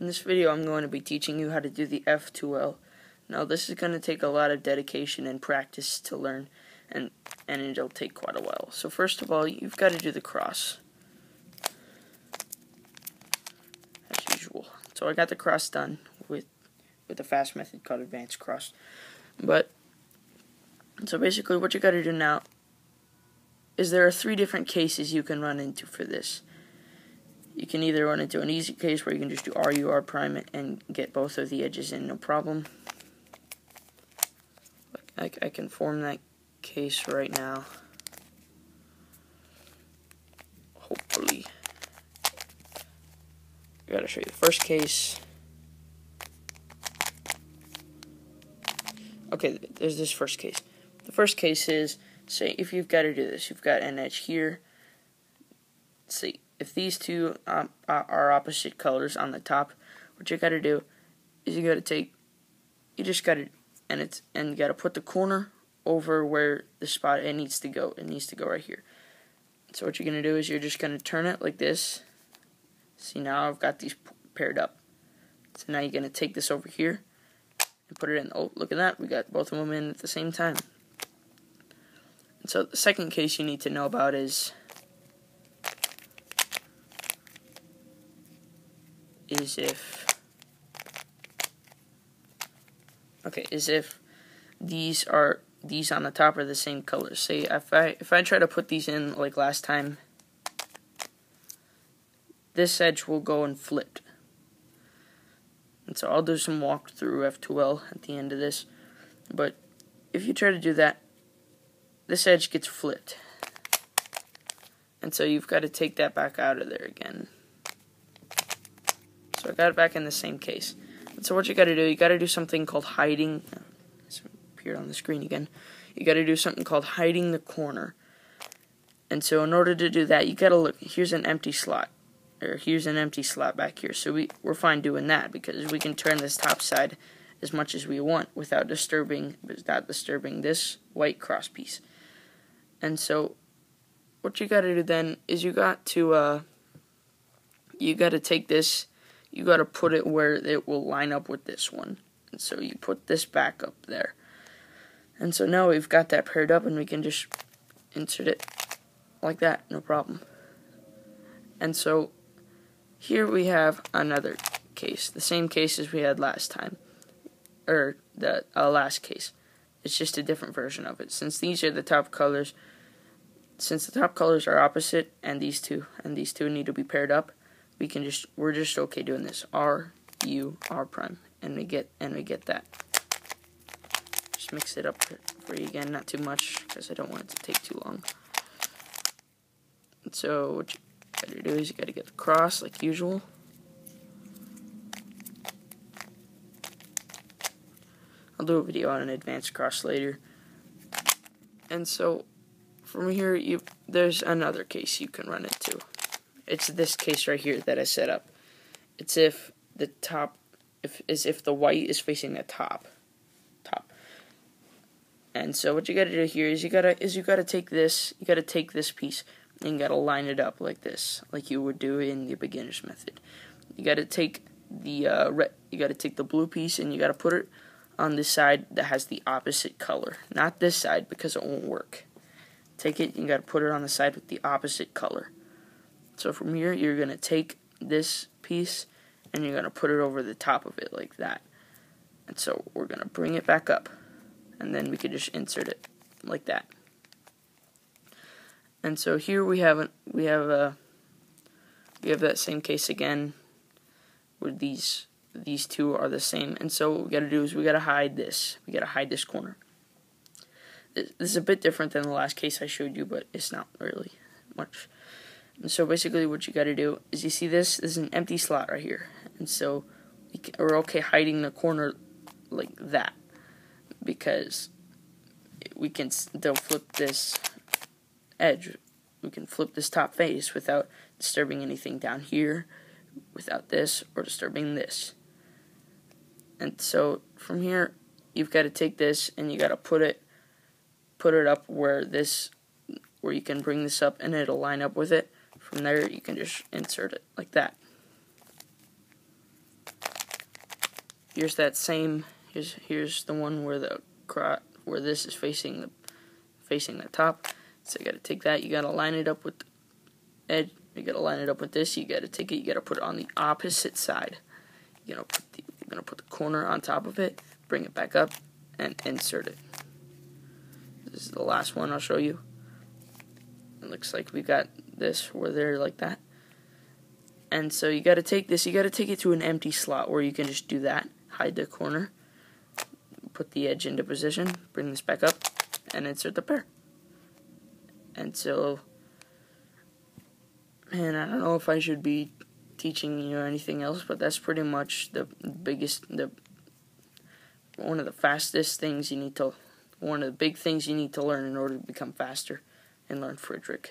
In this video I'm going to be teaching you how to do the F2L. Now this is going to take a lot of dedication and practice to learn and, and it'll take quite a while. So first of all you've got to do the cross. As usual. So I got the cross done with, with a fast method called advanced cross. But so basically what you got to do now is there are three different cases you can run into for this. You can either run into an easy case where you can just do RUR prime and get both of the edges in, no problem. I, I can form that case right now. Hopefully. I gotta show you the first case. Okay, there's this first case. The first case is, say, if you've got to do this, you've got an edge here. See, if these two um, are opposite colors on the top, what you got to do is you got to take, you just got to, and it's and you got to put the corner over where the spot it needs to go. It needs to go right here. So what you're gonna do is you're just gonna turn it like this. See now I've got these paired up. So now you're gonna take this over here and put it in. Oh, look at that! We got both of them in at the same time. And so the second case you need to know about is is if okay is if these are these on the top are the same color. Say if I if I try to put these in like last time, this edge will go and flip. And so I'll do some walkthrough F2L at the end of this. But if you try to do that, this edge gets flipped. And so you've got to take that back out of there again. So I got it back in the same case. And so what you got to do, you got to do something called hiding. It's appeared on the screen again. You got to do something called hiding the corner. And so in order to do that, you got to look. Here's an empty slot. Or here's an empty slot back here. So we, we're fine doing that because we can turn this top side as much as we want without disturbing without disturbing this white cross piece. And so what you got to do then is you got to uh, you got to take this you got to put it where it will line up with this one. And so you put this back up there. And so now we've got that paired up and we can just insert it like that, no problem. And so here we have another case, the same case as we had last time, or the uh, last case. It's just a different version of it. Since these are the top colors, since the top colors are opposite, and these two and these two need to be paired up, we can just we're just okay doing this. R U R prime. And we get and we get that. Just mix it up for you again. Not too much because I don't want it to take too long. And so what you gotta do is you gotta get the cross like usual. I'll do a video on an advanced cross later. And so from here you there's another case you can run into it's this case right here that I set up. It's if the top, if is if the white is facing the top, top. And so what you got to do here is you gotta is you gotta take this, you gotta take this piece and you gotta line it up like this, like you would do in the beginner's method. You gotta take the uh, red, you gotta take the blue piece and you gotta put it on the side that has the opposite color, not this side because it won't work. Take it, and you gotta put it on the side with the opposite color. So from here, you're going to take this piece and you're going to put it over the top of it like that. And so we're going to bring it back up. And then we can just insert it like that. And so here we have a, we have a we have that same case again where these these two are the same. And so what we got to do is we got to hide this. We got to hide this corner. This is a bit different than the last case I showed you, but it's not really much. And so basically what you got to do is you see this, this is an empty slot right here. And so we're okay hiding the corner like that because we can still flip this edge. We can flip this top face without disturbing anything down here, without this, or disturbing this. And so from here, you've got to take this and you got to put it, put it up where this, where you can bring this up and it'll line up with it. From there, you can just insert it like that. here's that same here's here's the one where the where this is facing the facing the top. So you got to take that. You got to line it up with the edge. You got to line it up with this. You got to take it. You got to put it on the opposite side. You know, the, you're gonna put the corner on top of it. Bring it back up and insert it. This is the last one I'll show you. It looks like we've got this where they're like that. And so you got to take this, you got to take it to an empty slot where you can just do that. Hide the corner, put the edge into position, bring this back up, and insert the pair. And so, man, I don't know if I should be teaching you anything else, but that's pretty much the biggest, the one of the fastest things you need to, one of the big things you need to learn in order to become faster and learn Fridrich.